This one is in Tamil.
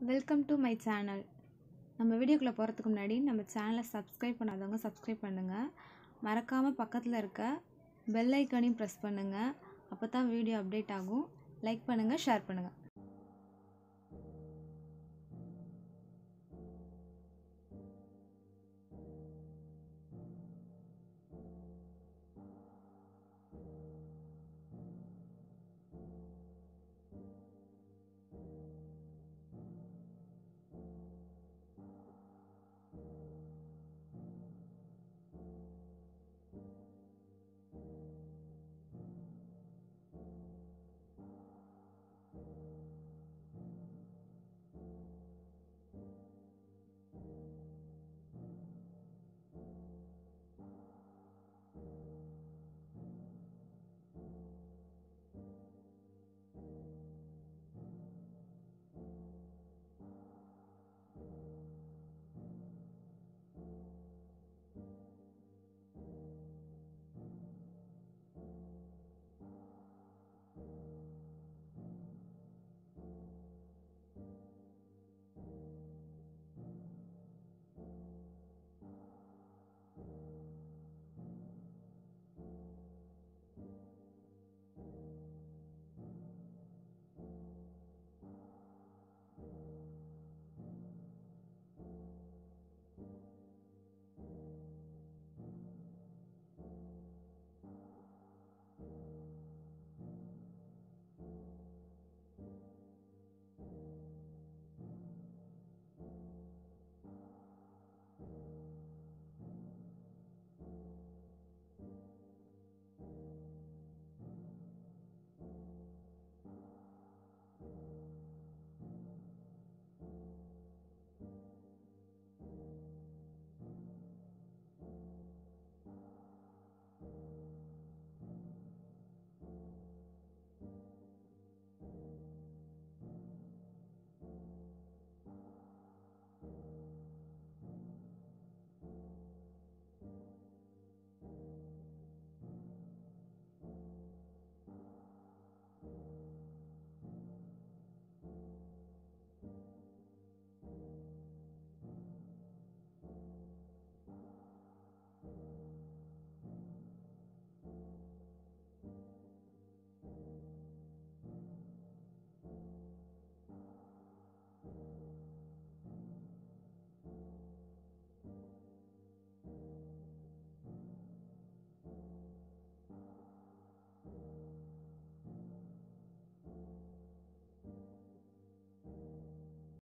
வெல்கம் டு மை சேனல் நம்ம வீடியோக்குள்ளே போகிறதுக்கு முன்னாடி நம்ம சேனலை சப்ஸ்கிரைப் பண்ணாதவங்க சப்ஸ்கிரைப் பண்ணுங்கள் மறக்காமல் பக்கத்தில் இருக்க பெல் ஐக்கானையும் ப்ரெஸ் பண்ணுங்கள் அப்போ தான் வீடியோ அப்டேட் ஆகும். லைக் பண்ணுங்கள் ஷேர் பண்ணுங்கள்